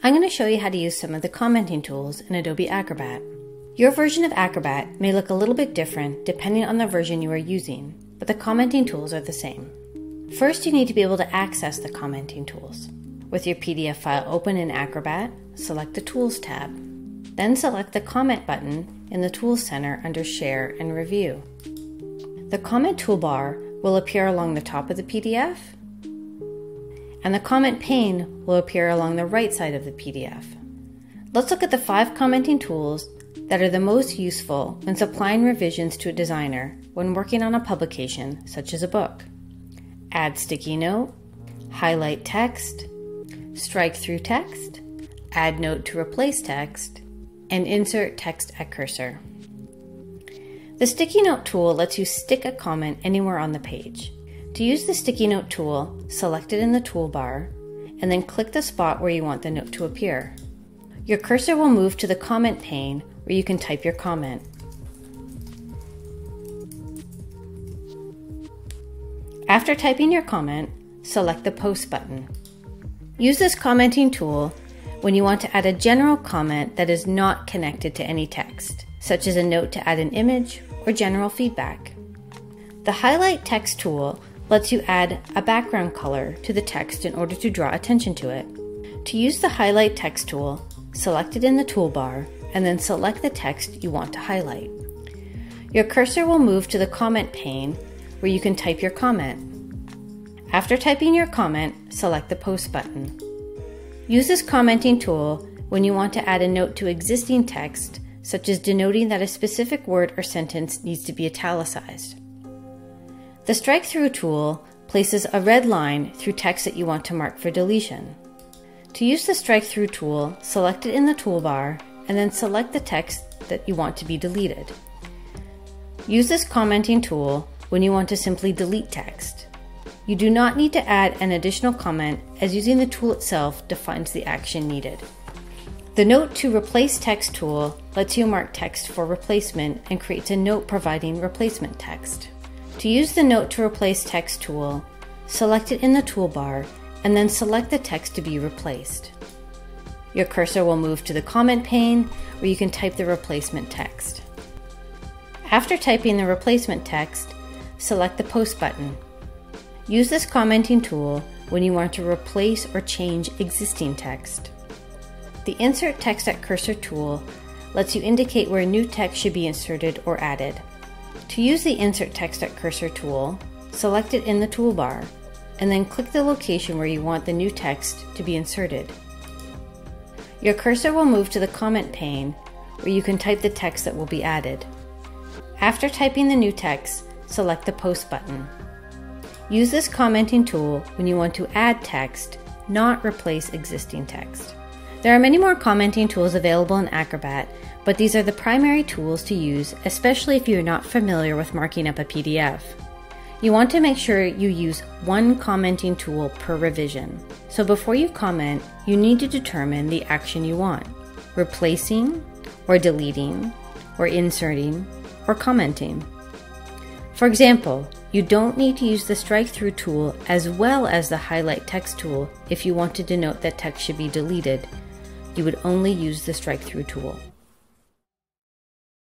I'm going to show you how to use some of the commenting tools in Adobe Acrobat. Your version of Acrobat may look a little bit different depending on the version you are using, but the commenting tools are the same. First, you need to be able to access the commenting tools. With your PDF file open in Acrobat, select the Tools tab. Then select the Comment button in the Tools Center under Share and Review. The Comment toolbar will appear along the top of the PDF, and the comment pane will appear along the right side of the PDF. Let's look at the five commenting tools that are the most useful when supplying revisions to a designer when working on a publication such as a book. Add sticky note, highlight text, strike through text, add note to replace text, and insert text at cursor. The sticky note tool lets you stick a comment anywhere on the page. To use the sticky note tool, select it in the toolbar and then click the spot where you want the note to appear. Your cursor will move to the comment pane where you can type your comment. After typing your comment, select the Post button. Use this commenting tool when you want to add a general comment that is not connected to any text, such as a note to add an image or general feedback. The Highlight Text tool lets you add a background color to the text in order to draw attention to it. To use the Highlight Text tool, select it in the toolbar and then select the text you want to highlight. Your cursor will move to the comment pane where you can type your comment. After typing your comment, select the Post button. Use this commenting tool when you want to add a note to existing text, such as denoting that a specific word or sentence needs to be italicized. The Strike Through tool places a red line through text that you want to mark for deletion. To use the Strike Through tool, select it in the toolbar and then select the text that you want to be deleted. Use this commenting tool when you want to simply delete text. You do not need to add an additional comment as using the tool itself defines the action needed. The Note to Replace Text tool lets you mark text for replacement and creates a note providing replacement text. To use the Note to Replace Text tool, select it in the toolbar and then select the text to be replaced. Your cursor will move to the comment pane where you can type the replacement text. After typing the replacement text, select the Post button Use this commenting tool when you want to replace or change existing text. The Insert Text at Cursor tool lets you indicate where new text should be inserted or added. To use the Insert Text at Cursor tool, select it in the toolbar, and then click the location where you want the new text to be inserted. Your cursor will move to the comment pane where you can type the text that will be added. After typing the new text, select the Post button. Use this commenting tool when you want to add text, not replace existing text. There are many more commenting tools available in Acrobat, but these are the primary tools to use, especially if you are not familiar with marking up a PDF. You want to make sure you use one commenting tool per revision. So before you comment, you need to determine the action you want replacing, or deleting, or inserting, or commenting. For example, you don't need to use the strike through tool as well as the highlight text tool if you want to denote that text should be deleted. You would only use the strike through tool.